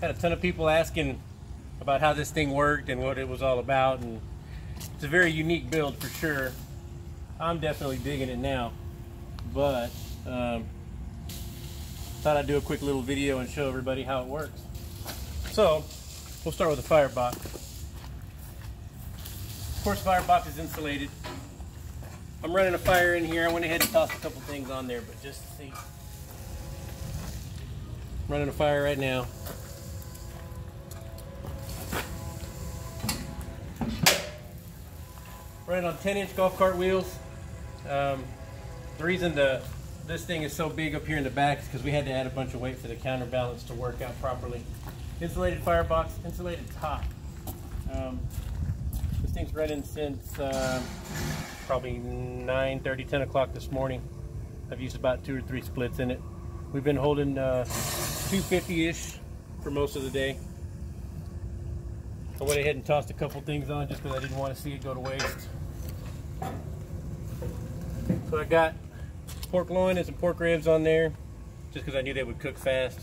Had a ton of people asking about how this thing worked and what it was all about, and it's a very unique build for sure. I'm definitely digging it now, but um, thought I'd do a quick little video and show everybody how it works. So, we'll start with the firebox. Of course, the firebox is insulated. I'm running a fire in here. I went ahead and tossed a couple things on there, but just to see. running a fire right now. Running on 10 inch golf cart wheels. Um, the reason the this thing is so big up here in the back is because we had to add a bunch of weight for the counterbalance to work out properly. Insulated firebox, insulated top. Um, this thing's running since uh, probably 9, 30, 10 o'clock this morning. I've used about two or three splits in it. We've been holding uh, 250-ish for most of the day. I went ahead and tossed a couple things on just because I didn't want to see it go to waste. So I got pork loin and some pork ribs on there just because I knew they would cook fast.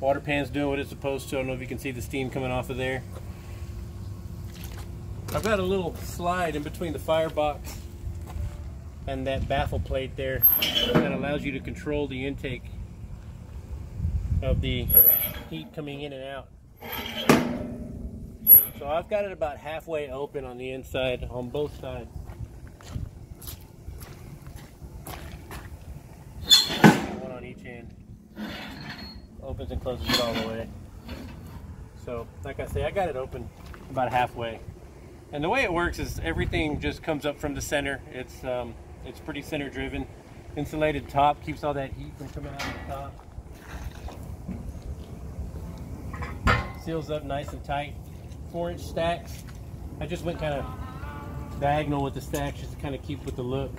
Water pan's doing what it's supposed to. I don't know if you can see the steam coming off of there. I've got a little slide in between the firebox and that baffle plate there that allows you to control the intake of the heat coming in and out. So I've got it about halfway open on the inside on both sides. One on each end. Opens and closes it all the way. So, like I say, I got it open about halfway. And the way it works is everything just comes up from the center. It's um, it's pretty center driven. Insulated top keeps all that heat from coming out of the top. Seals up nice and tight. Four inch stacks. I just went kind of diagonal with the stacks just to kind of keep with the look.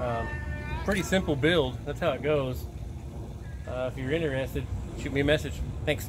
Um, pretty simple build. That's how it goes. Uh, if you're interested, shoot me a message. Thanks.